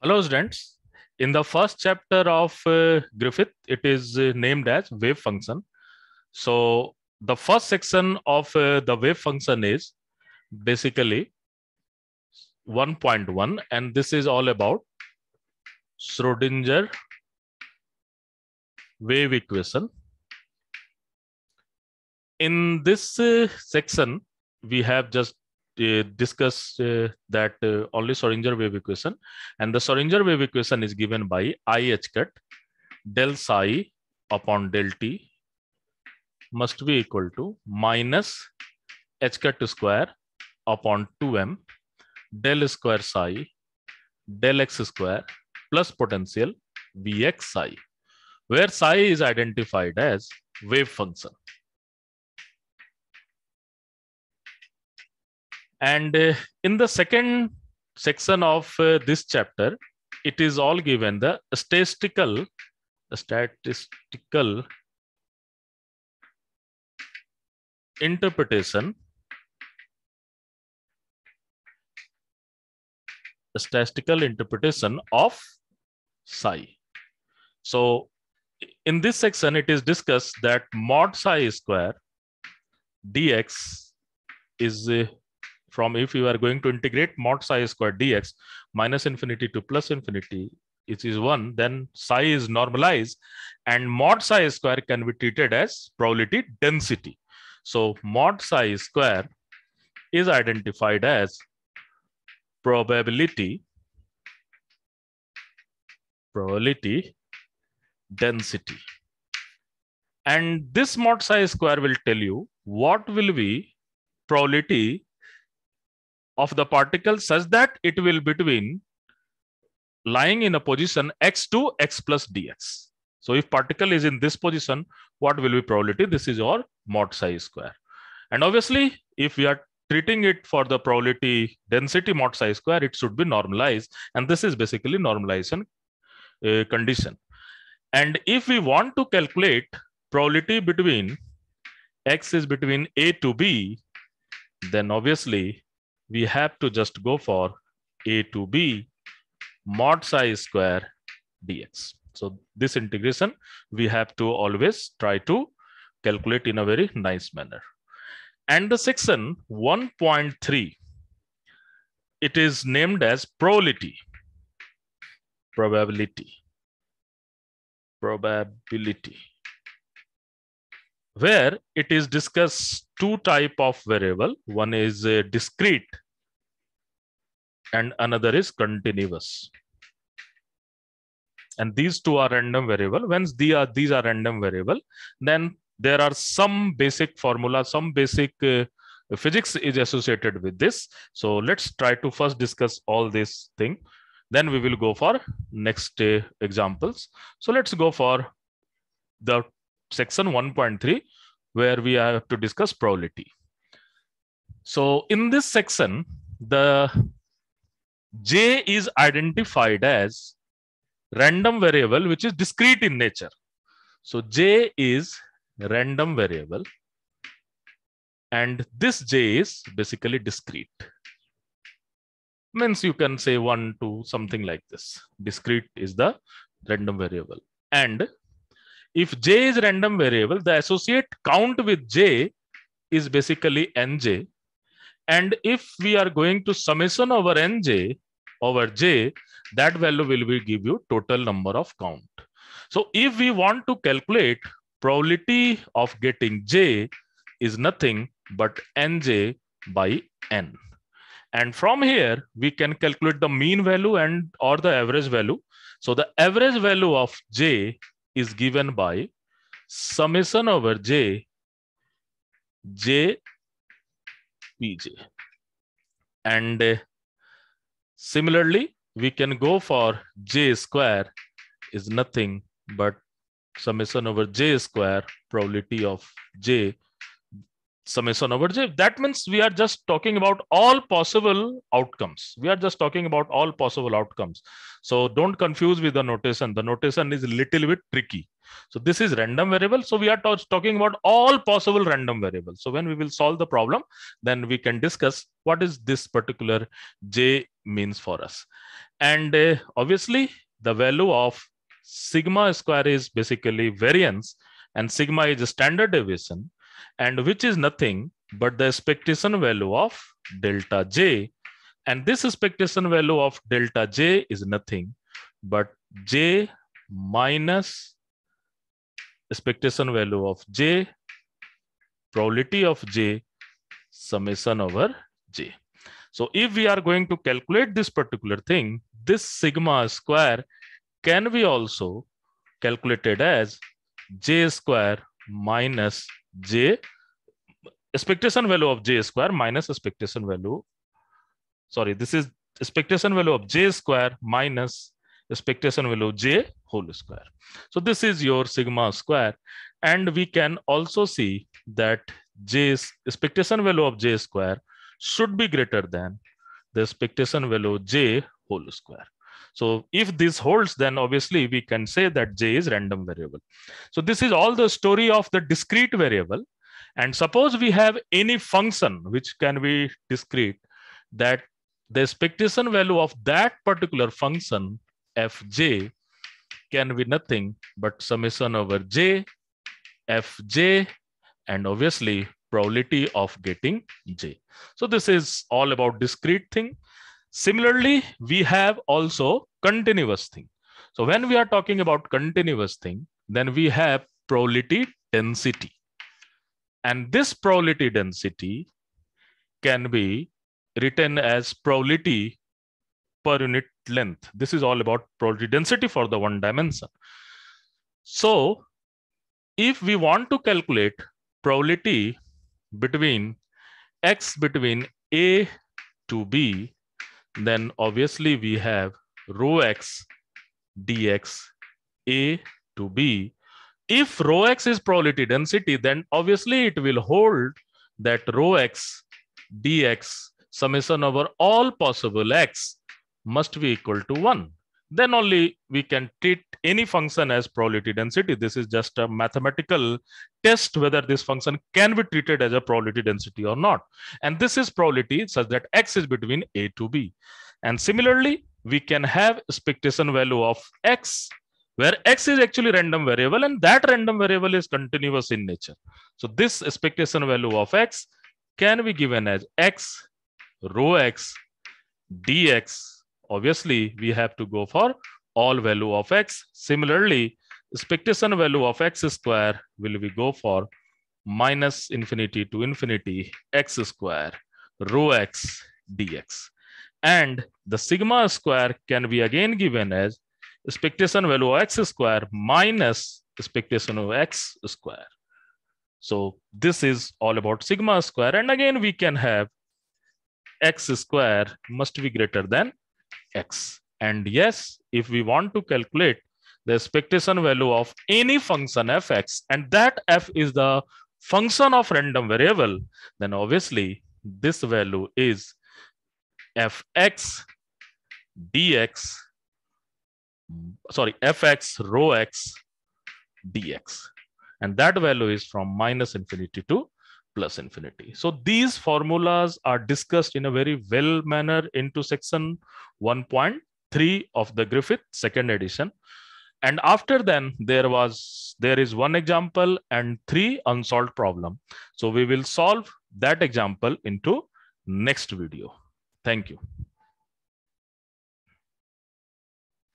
Hello, students. In the first chapter of uh, Griffith, it is uh, named as wave function. So the first section of uh, the wave function is basically 1.1, and this is all about Schrodinger wave equation. In this uh, section, we have just discuss uh, that uh, only Schrodinger wave equation. And the Schrodinger wave equation is given by i h cut del psi upon del t must be equal to minus h cut square upon 2m del square psi del x square plus potential vx psi where psi is identified as wave function And uh, in the second section of uh, this chapter, it is all given the statistical, statistical interpretation, statistical interpretation of psi. So in this section, it is discussed that mod psi square dx is uh, from if you are going to integrate mod psi square dx minus infinity to plus infinity, it is one, then psi is normalized and mod psi square can be treated as probability density. So mod psi square is identified as probability, probability density. And this mod psi square will tell you what will be probability of the particle such that it will between lying in a position x to x plus dx. So if particle is in this position, what will be probability? This is our mod psi square. And obviously, if we are treating it for the probability density mod psi square, it should be normalized. And this is basically normalization uh, condition. And if we want to calculate probability between x is between a to b, then obviously we have to just go for a to b mod psi square dx. So this integration, we have to always try to calculate in a very nice manner. And the section 1.3, it is named as probability, probability, probability, where it is discussed two type of variable. One is a discrete and another is continuous. And these two are random variable. Once these are, these are random variable, then there are some basic formula, some basic uh, physics is associated with this. So let's try to first discuss all this thing. Then we will go for next uh, examples. So let's go for the section 1.3 where we have to discuss probability. So in this section, the J is identified as random variable, which is discrete in nature. So J is random variable. And this J is basically discrete. Means you can say one, two, something like this. Discrete is the random variable. And if j is random variable, the associate count with j is basically nj. And if we are going to summation over nj over j, that value will be give you total number of count. So if we want to calculate probability of getting j is nothing but nj by n. And from here, we can calculate the mean value and or the average value. So the average value of j is given by summation over j j pj and uh, similarly we can go for j square is nothing but summation over j square probability of j summation over j. That means we are just talking about all possible outcomes. We are just talking about all possible outcomes. So don't confuse with the notation. The notation is a little bit tricky. So this is random variable. So we are talking about all possible random variables. So when we will solve the problem, then we can discuss what is this particular j means for us. And uh, obviously the value of sigma square is basically variance and sigma is a standard deviation and which is nothing but the expectation value of delta j. And this expectation value of delta j is nothing but j minus expectation value of j, probability of j, summation over j. So if we are going to calculate this particular thing, this sigma square can be also calculated as j square minus j expectation value of j square minus expectation value. Sorry this is expectation value of j square minus expectation value j whole square. So this is your sigma square. And we can also see that j's expectation value of j square should be greater than the expectation value j whole square so if this holds, then obviously we can say that J is random variable. So this is all the story of the discrete variable. And suppose we have any function which can be discrete that the expectation value of that particular function fj can be nothing but summation over j fj and obviously probability of getting j. So this is all about discrete thing. Similarly, we have also continuous thing. So when we are talking about continuous thing, then we have probability density. And this probability density can be written as probability per unit length. This is all about probability density for the one dimension. So if we want to calculate probability between x between a to b, then obviously we have rho x dx a to b. If rho x is probability density, then obviously it will hold that rho x dx summation over all possible x must be equal to 1. Then only we can treat any function as probability density. This is just a mathematical test whether this function can be treated as a probability density or not. And this is probability such that x is between a to b. And similarly, we can have expectation value of x where x is actually random variable and that random variable is continuous in nature. So this expectation value of x can be given as x rho x dx. Obviously, we have to go for all value of x. Similarly, expectation value of x square will we go for minus infinity to infinity x square rho x dx. And the sigma square can be again given as expectation value of x square minus expectation of x square. So this is all about sigma square. And again, we can have x square must be greater than x. And yes, if we want to calculate the expectation value of any function fx, and that f is the function of random variable, then obviously this value is fx dx, sorry, fx rho x dx. And that value is from minus infinity to plus infinity. So these formulas are discussed in a very well manner into section 1.3 of the Griffith second edition. And after then, there was there is one example and three unsolved problem. So we will solve that example into next video. Thank you.